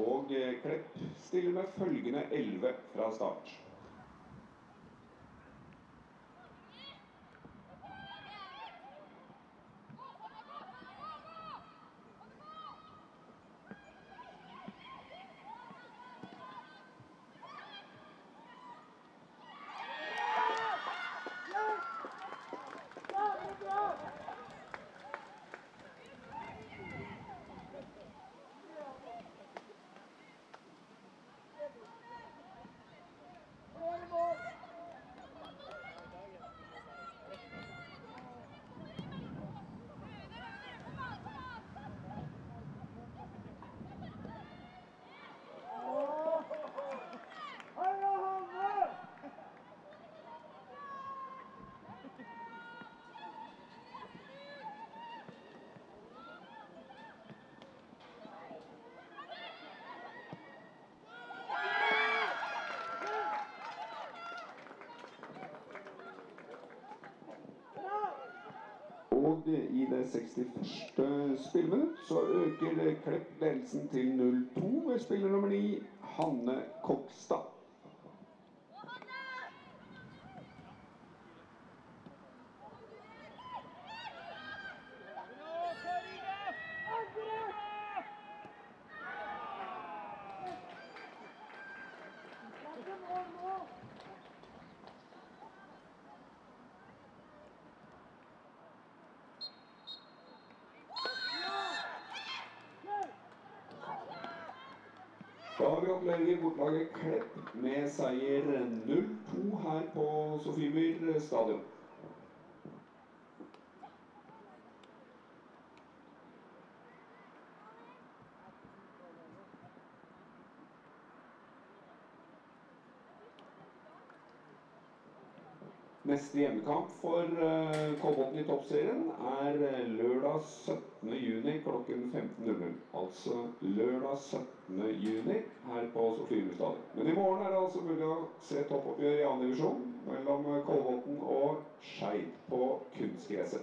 Og Klepp stiller med følgende 11 fra start. Og i det 61. spillminutt så øker Klepp ledelsen til 0-2 med spiller nummer 9, Hanne Kokstad. Da gratulerer vi bortlaget Klepp med seier 0-2 her på Sofiemyr stadion. Neste hjemmekamp for uh, Kolbotn i toppserien er eh, lørdag 17. juni klokken 15.00. Altså lørdag 17. juni her på Sofiemyr stadion. Men i morgen er det altså mulig å se toppoppgjør i annen divisjon mellom Kolbotn og Skeid på kunstgresset.